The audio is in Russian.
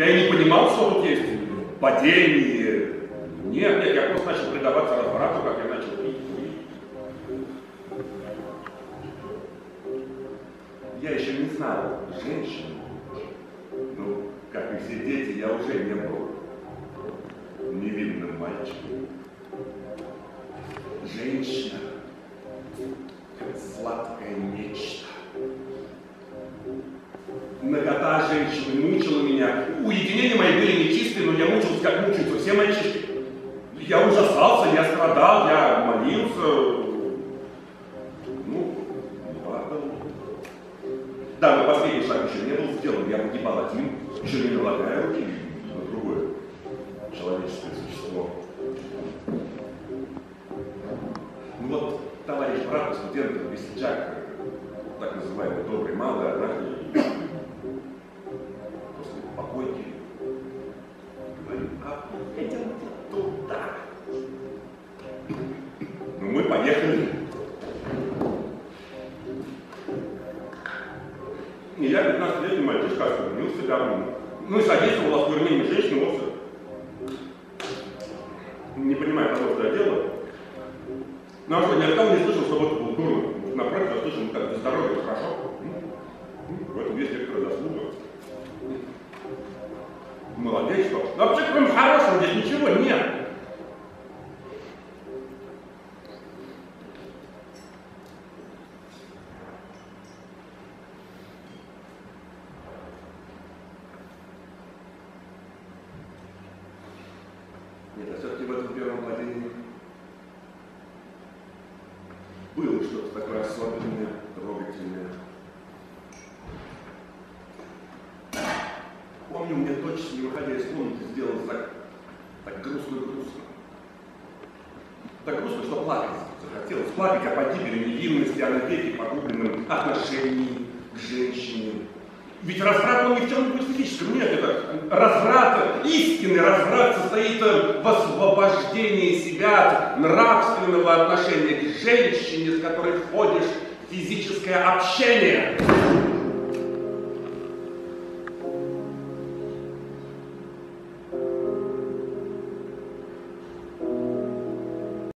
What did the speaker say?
Я и не понимал, что тут есть падение. Нет, нет, я просто начал предаваться разврату, как я начал пить. Я еще не знал женщин. Ну, как и все дети, я уже не был невинным мальчиком. Женщина, как сладкое нечто. Нагота женщины мучила меня. Уединения мои были нечистые, но я мучился, как мучаются все мальчишки. Я ужасался, я страдал, я молился. Ну, плакал. Да, но последний шаг еще не был сделан. Я погибал один, еще не налагая руки на другое человеческое существо. Ну вот, товарищ брат, студент, весельчак, так называемый добрый малый, однажды после покойки говорит, а едем туда. Ну мы поехали. И я 15-летний мальчишка осквернил себя. Ну и содействовал осквернению женщины вовсе. Не понимаю того, что я делаю. Ну а что, ни от кого не слышал, что это было дурно. Напротив, я слышал, как здоровье, хорошо. В этом есть некоторая заслуга. Молодец, что? Ну, вообще, кроме хорошего, здесь ничего нет. Нет, а все-таки в этом первом падении было что-то такое особенное, трогательное. Помню, мне точно, не выходя из комнаты, сделалось так, так грустно-грустно. Так грустно, что плакать захотелось. Плакать о погибели невинности, о навеки погубленном отношении. Ведь разврат, он ни в чем-нибудь физическом. Нет, это разврат, истинный разврат состоит в освобождении себя от нравственного отношения к женщине, с которой входишь в физическое общение.